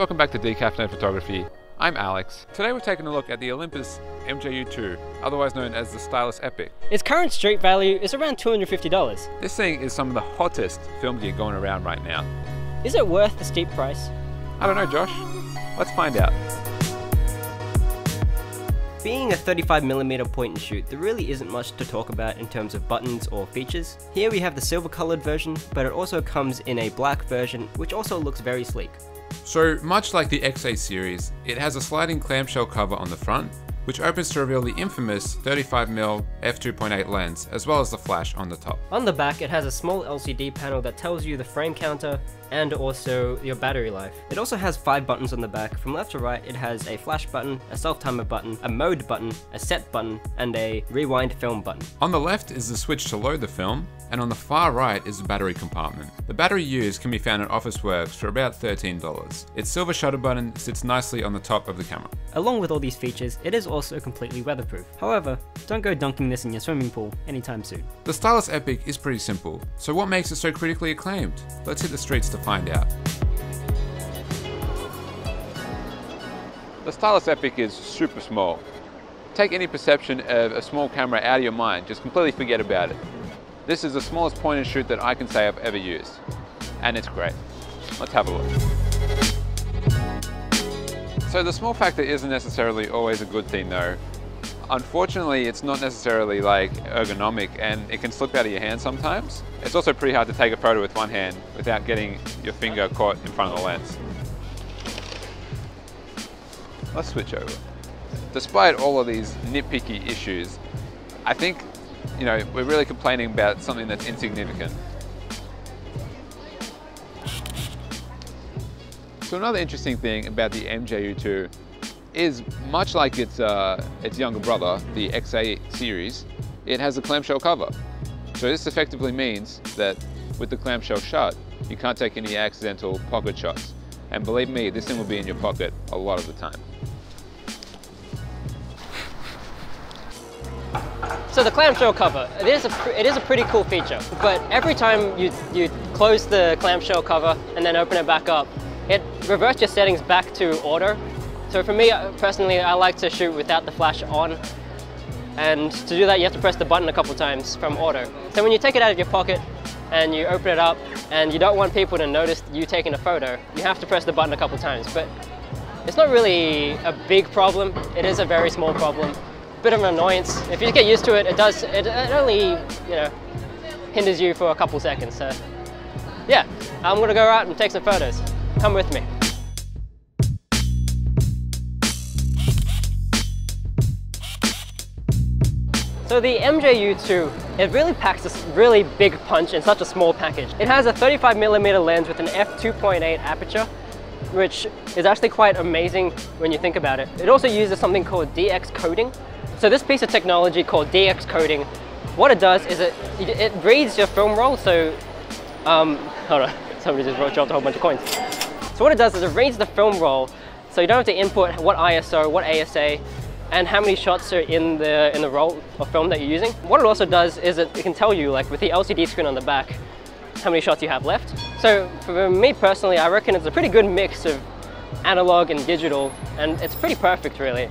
Welcome back to decaf Decaffeinated Photography. I'm Alex. Today we're taking a look at the Olympus MJU2, otherwise known as the Stylus Epic. Its current street value is around $250. This thing is some of the hottest film gear going around right now. Is it worth the steep price? I don't know, Josh. Let's find out. Being a 35mm point and shoot, there really isn't much to talk about in terms of buttons or features. Here we have the silver colored version, but it also comes in a black version, which also looks very sleek. So, much like the XA series, it has a sliding clamshell cover on the front, which opens to reveal the infamous 35mm f2.8 lens, as well as the flash on the top. On the back, it has a small LCD panel that tells you the frame counter and also your battery life. It also has five buttons on the back. From left to right, it has a flash button, a self-timer button, a mode button, a set button, and a rewind film button. On the left is the switch to load the film, and on the far right is the battery compartment. The battery used can be found at Officeworks for about $13. Its silver shutter button sits nicely on the top of the camera. Along with all these features, it is also completely weatherproof. However, don't go dunking this in your swimming pool anytime soon. The Stylus Epic is pretty simple, so what makes it so critically acclaimed? Let's hit the streets to find out. The Stylus Epic is super small. Take any perception of a small camera out of your mind, just completely forget about it. This is the smallest point and shoot that I can say I've ever used, and it's great. Let's have a look. So the small factor isn't necessarily always a good thing though. Unfortunately, it's not necessarily like ergonomic and it can slip out of your hand sometimes. It's also pretty hard to take a photo with one hand without getting your finger caught in front of the lens. Let's switch over. Despite all of these nitpicky issues, I think, you know, we're really complaining about something that's insignificant. So another interesting thing about the MJU2 is much like its, uh, its younger brother, the XA series, it has a clamshell cover. So this effectively means that with the clamshell shut, you can't take any accidental pocket shots. And believe me, this thing will be in your pocket a lot of the time. So the clamshell cover, it is a it is a pretty cool feature. But every time you you close the clamshell cover and then open it back up, it reverts your settings back to auto. So for me uh, personally, I like to shoot without the flash on. And to do that, you have to press the button a couple times from auto. So when you take it out of your pocket and you open it up and you don't want people to notice you taking a photo, you have to press the button a couple times. But it's not really a big problem. It is a very small problem bit of an annoyance. If you get used to it, it does, it, it only, you know, hinders you for a couple seconds. So yeah, I'm gonna go out and take some photos. Come with me. So the MJU2, it really packs a really big punch in such a small package. It has a 35mm lens with an f2.8 aperture, which is actually quite amazing when you think about it. It also uses something called DX coding, so this piece of technology called DX coding, what it does is it, it reads your film roll. So, um, hold on, somebody just dropped a whole bunch of coins. So what it does is it reads the film roll. So you don't have to input what ISO, what ASA, and how many shots are in the in the roll of film that you're using. What it also does is it, it can tell you, like with the LCD screen on the back, how many shots you have left. So for me personally, I reckon it's a pretty good mix of analog and digital, and it's pretty perfect really.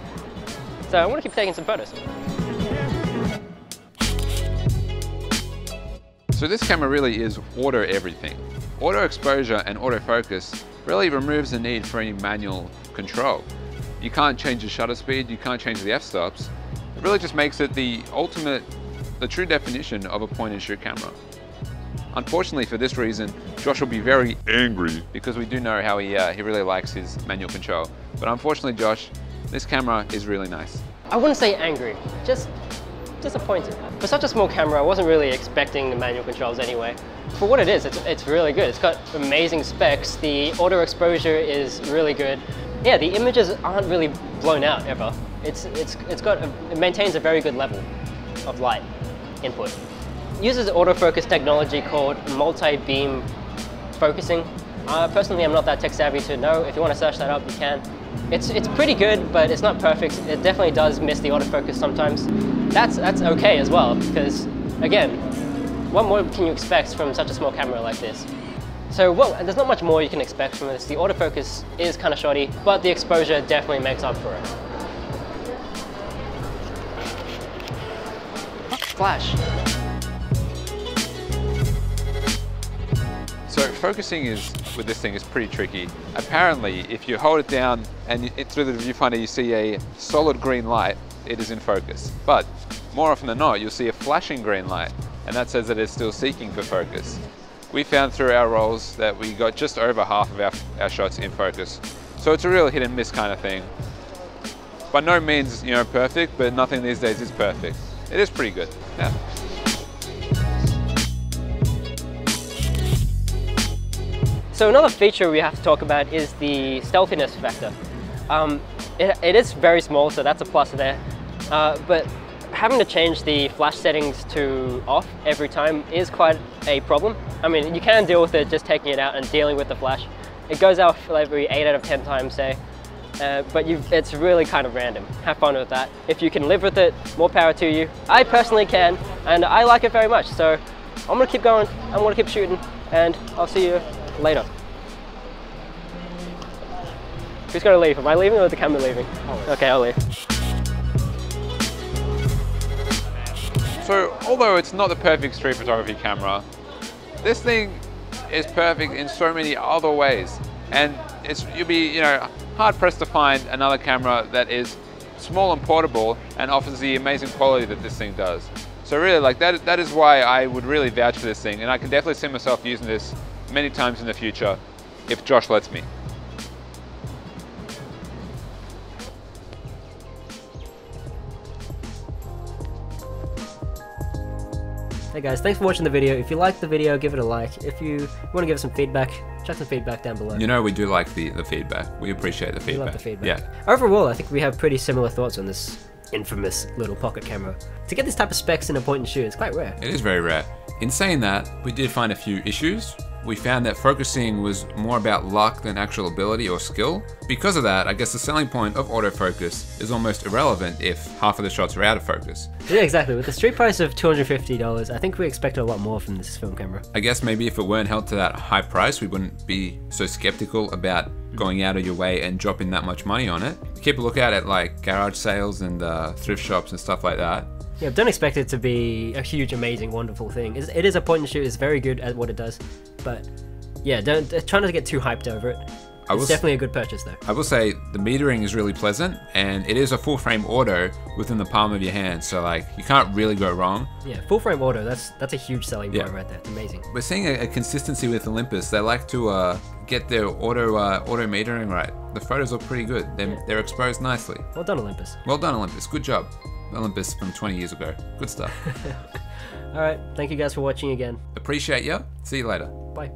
So I want to keep taking some photos. So this camera really is auto everything. Auto exposure and autofocus really removes the need for any manual control. You can't change the shutter speed, you can't change the f-stops. It really just makes it the ultimate, the true definition of a point and shoot camera. Unfortunately for this reason, Josh will be very angry because we do know how he, uh, he really likes his manual control. But unfortunately, Josh, this camera is really nice. I wouldn't say angry, just disappointed. For such a small camera, I wasn't really expecting the manual controls anyway. For what it is, it's, it's really good. It's got amazing specs. The auto exposure is really good. Yeah, the images aren't really blown out ever. It's, it's, it's got, a, it maintains a very good level of light input. It uses autofocus technology called multi-beam focusing. Uh, personally, I'm not that tech savvy to know. If you want to search that up, you can. It's, it's pretty good, but it's not perfect. It definitely does miss the autofocus sometimes. That's, that's okay as well, because again, what more can you expect from such a small camera like this? So well, there's not much more you can expect from this. The autofocus is kind of shoddy, but the exposure definitely makes up for it. Flash. So focusing is with this thing is pretty tricky. Apparently, if you hold it down and it, through the viewfinder you see a solid green light, it is in focus. But more often than not, you'll see a flashing green light, and that says that it's still seeking for focus. We found through our rolls that we got just over half of our, our shots in focus. So it's a real hit and miss kind of thing. By no means, you know, perfect, but nothing these days is perfect. It is pretty good, yeah. So another feature we have to talk about is the stealthiness factor. Um, it, it is very small, so that's a plus there. Uh, but having to change the flash settings to off every time is quite a problem. I mean, you can deal with it just taking it out and dealing with the flash. It goes off every 8 out of 10 times, say, uh, but it's really kind of random. Have fun with that. If you can live with it, more power to you. I personally can, and I like it very much, so I'm gonna keep going, I'm gonna keep shooting, and I'll see you later. Who's gonna leave? Am I leaving or is the camera leaving? Okay, I'll leave. So although it's not the perfect street photography camera, this thing is perfect in so many other ways. And it's you'll be, you know, hard pressed to find another camera that is small and portable and offers the amazing quality that this thing does. So really like that that is why I would really vouch for this thing and I can definitely see myself using this many times in the future if Josh lets me. Hey guys, thanks for watching the video. If you liked the video, give it a like. If you want to give us some feedback, chuck some feedback down below. You know we do like the, the feedback. We appreciate the feedback. We love the feedback. Yeah. Overall, I think we have pretty similar thoughts on this infamous little pocket camera. To get this type of specs in a point and shoot is quite rare. It is very rare. In saying that, we did find a few issues we found that focusing was more about luck than actual ability or skill. Because of that, I guess the selling point of autofocus is almost irrelevant if half of the shots are out of focus. Yeah, exactly. With the street price of $250, I think we expect a lot more from this film camera. I guess maybe if it weren't held to that high price, we wouldn't be so skeptical about going out of your way and dropping that much money on it. Keep a lookout at like garage sales and uh, thrift shops and stuff like that. Yeah, don't expect it to be a huge, amazing, wonderful thing. It's, it is a point and shoot. It's very good at what it does, but yeah, don't uh, try not to get too hyped over it. I it's definitely a good purchase though. I will say the metering is really pleasant and it is a full frame auto within the palm of your hand. So like you can't really go wrong. Yeah, full frame auto, that's that's a huge selling point yeah. right there. It's amazing. We're seeing a, a consistency with Olympus. They like to uh, get their auto uh, auto metering right. The photos look pretty good. They're, yeah. they're exposed nicely. Well done Olympus. Well done Olympus. Good job. Olympus from 20 years ago. Good stuff. All right. Thank you guys for watching again. Appreciate you. See you later. Bye.